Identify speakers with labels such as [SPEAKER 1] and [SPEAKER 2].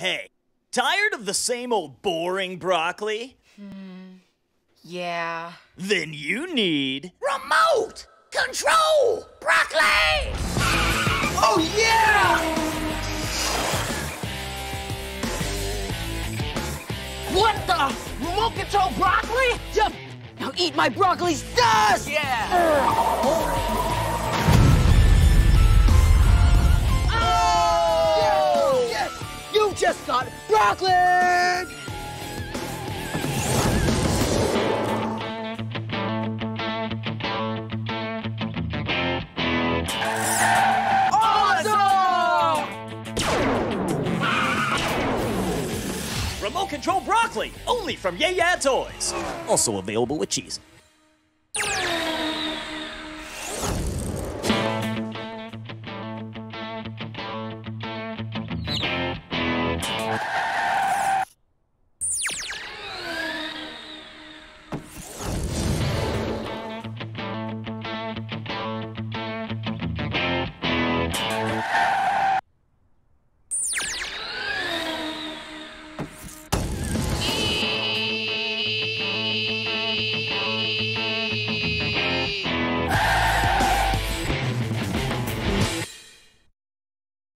[SPEAKER 1] Hey, tired of the same old boring broccoli? Hmm.
[SPEAKER 2] Yeah.
[SPEAKER 1] Then you need.
[SPEAKER 3] Remote control broccoli!
[SPEAKER 4] Oh, yeah!
[SPEAKER 2] What the? Remote control broccoli? Yup. Now eat my broccoli's dust!
[SPEAKER 4] Yeah!
[SPEAKER 2] Oh!
[SPEAKER 4] Just got broccoli!
[SPEAKER 2] Awesome!
[SPEAKER 1] Remote control broccoli, only from Yeah Yeah Toys. Also available with cheese.